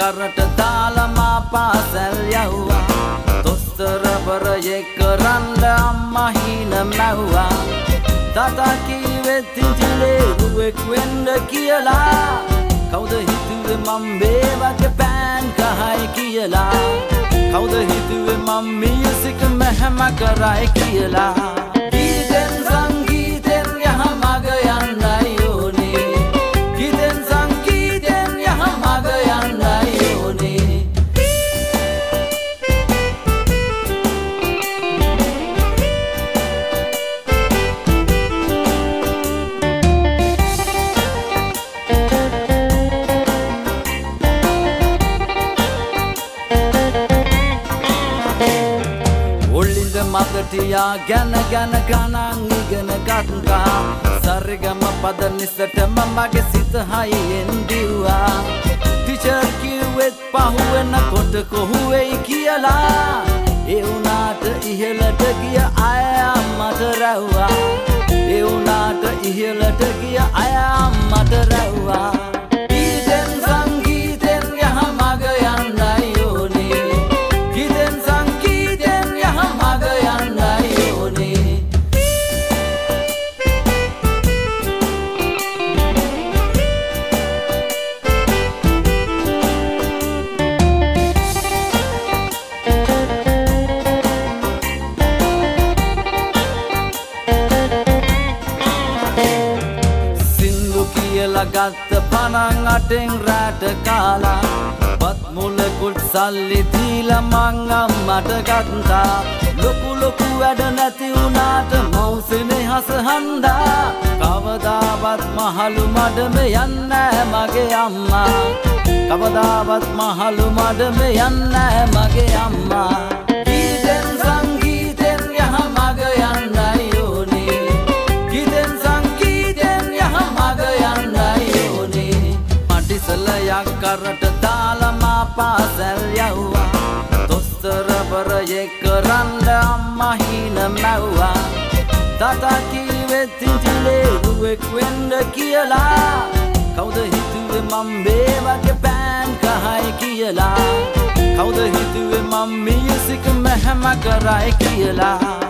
මටිසලයක් කරට දාලමා පාසැල් යව්වා. තොස්තරබරයෙක් කරන්න අම්මහින මැව්වා. තතාකීවෙත්තිටිලේ රුවෙක් වෙන්ඩ කියලා. කවුද හිතුවේ මම් බේවගේ පෑන් කහයි කියලා? කවුද හිතුවේ මම් මියසික මෙහැම කරයි කියලා? මතටියා ගැන ගැන ගණන් ඉගෙන ගත්තා. සරගම පද නිසටම මගේ සිත හයියෙන් දිව්වා. ටිචර් කිව්වෙත් පහුවෙන කොට කොහුවෙයි කියලා. ඒ වුණාට ඉහළට ගිය කියලා ගත්ත පනං අටෙන් රෑට කාලා. පත් මුලකුත් සල්ලි දීලා මං අම්මට ගත්තා. ලොකු ලොකු වැඩ නැති වුණාට මෞසනේ හස හන්දා. කවදාවත් මහලු මඩම යන්නෑ මගේ අම්මා. කවදාවත් මහලු මඩම යන්නෑ මගේ අම්මා. පාසැල් යව්වා තොස්තරබරයෙක් කරන්න අම්මහින මැව්වා. තතාකීවෙත්තිටිලේ රුවෙක් වෙන්ඩ කියලා. කවුද හිතුවේ මම් බේවගේ පෑන් කහයි කියලා? කවුද හිතුවේ මම් මියසික මෙහැම කරයි කියලා? ගීතෙන් සං